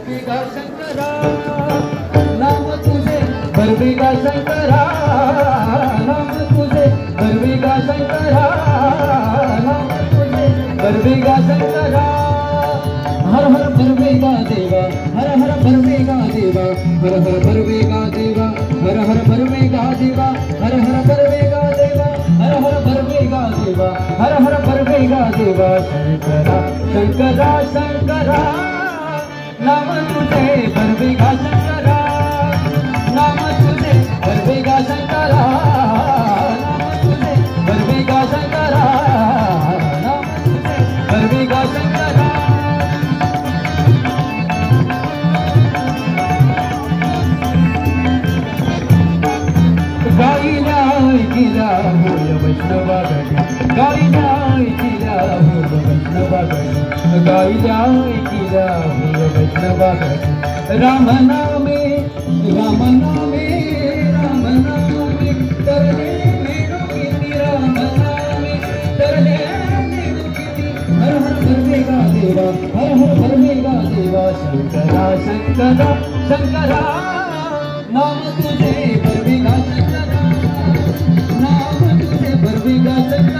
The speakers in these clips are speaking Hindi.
बरवेगा शंकरा, नाम तुझे हर हर बरवेगा देवा, हर हर बरवेगा देवा, हर हर बरवेगा देवा, हर हर बरवेगा देवा, हर हर बरवेगा देवा, हर हर बरवेगा देवा, हर हर बरवेगा देवा। शंकरा शंकरा शंकरा। नाम तुझे बरवेगा शंकरा नाम बरवेगा शंकरा गाईला गाईला ऐकिला राम नामे राम नामे राम नामे। तरले राम नामे। तरले किती हर हर भरवेगा देवा, हर हर भरवेगा देवा। शंकरा शंकरा शंकरा, नाम तुझे बरवेगा शंकरा नाम तुझे बरवेगा शंकरा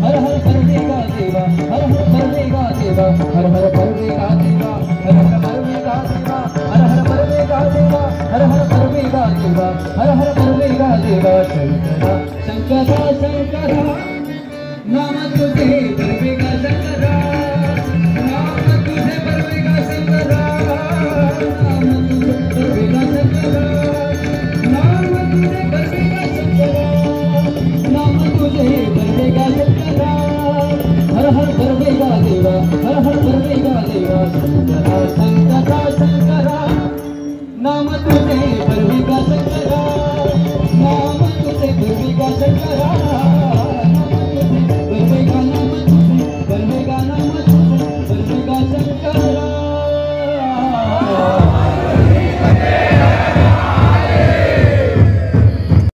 हर हर हर परवेगा देवा, हर हर परवेगा देवा, हर हर हर परवेगा देवा, हर परवेगा देवा, हर हर परवेगा देवा। शंकरा शंकरा शंकरा, नाम तुझे